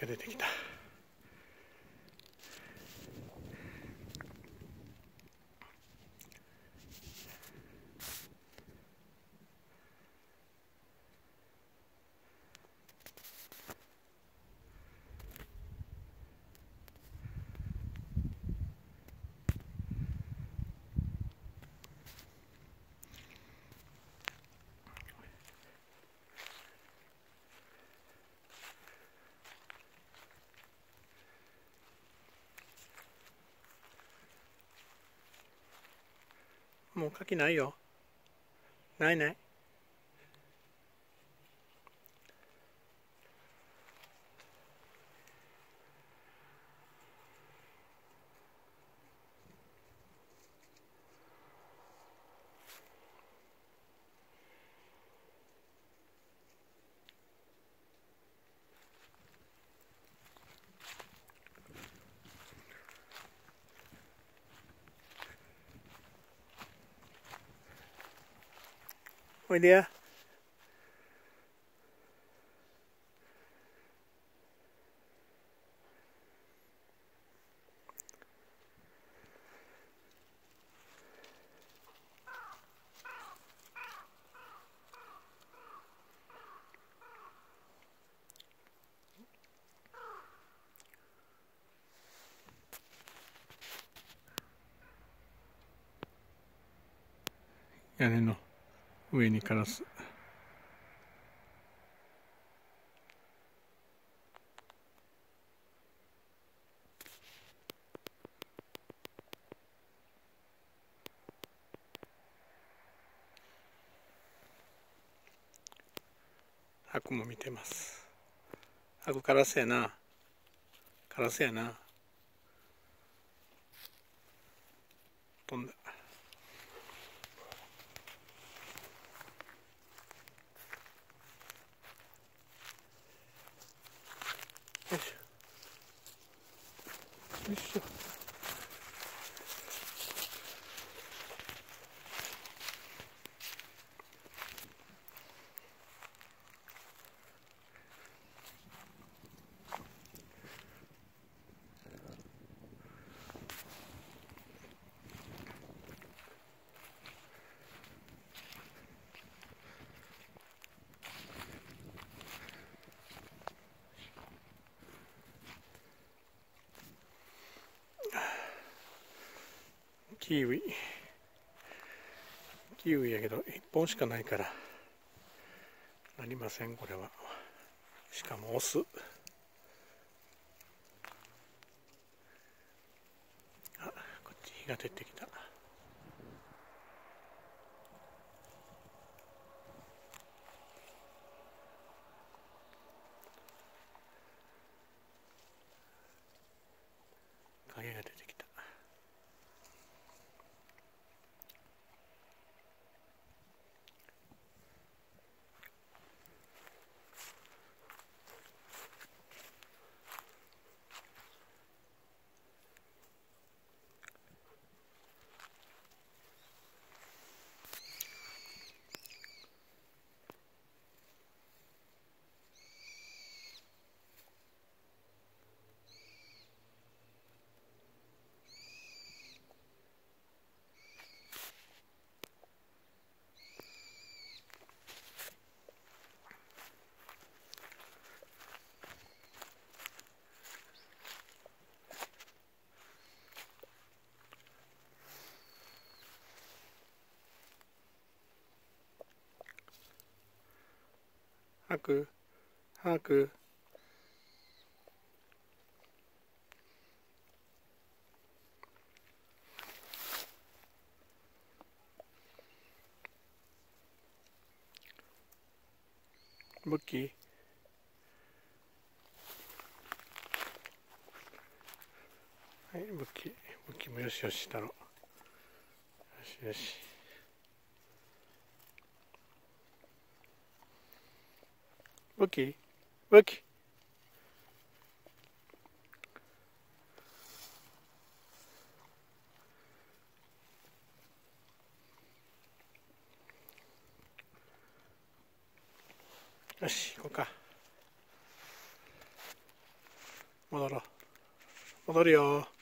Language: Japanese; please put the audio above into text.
が出てきた。もう牡蠣ないよ。ないない。おいでや屋根の上にカラス。ハクも見てます。ハクカラスやな。カラスやな。飛んだ。よいキウイ。キウイやけど1本しかないから。なりませんこれは。しかもオスあこっち火が出てきた影が出てきた吐く。吐く。武器。はい武器。武器もよしよしだろ。よしよし。武器武器よ。し